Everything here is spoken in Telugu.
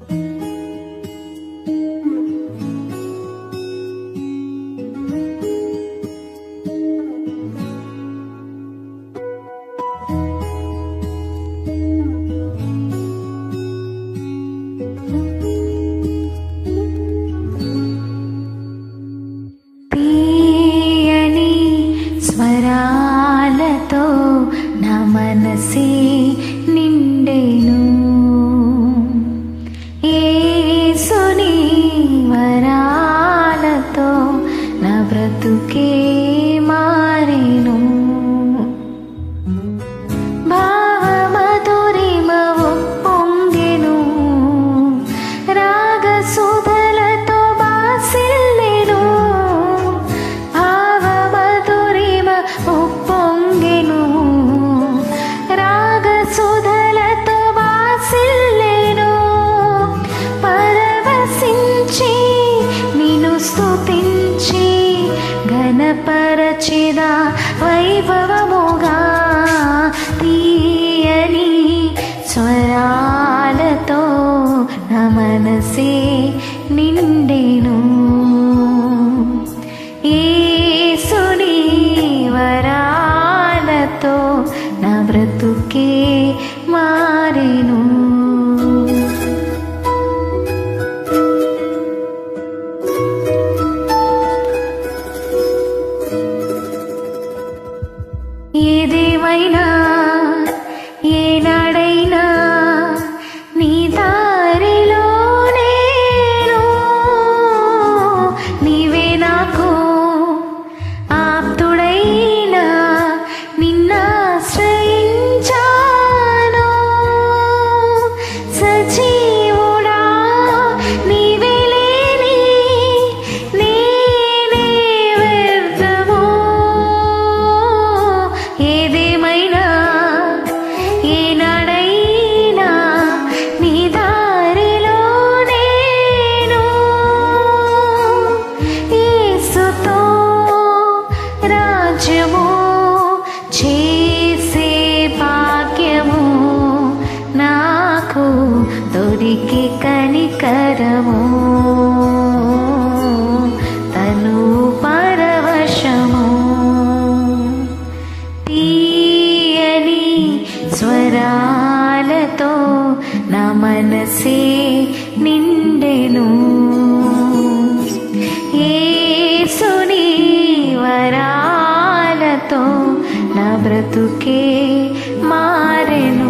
తీయని స్తుతించి ఘనపరచిదా వైభవముగా తీయని స్వరాలతో నా మనసే నిండెను. ఏసుని వరాలతో నా బ్రతుకే కనికరము తను పరవశము. తీయని స్వరాలతో నా మనసే నిండెను. ఏసుని వరాలతో నా బ్రతుకే మారెను.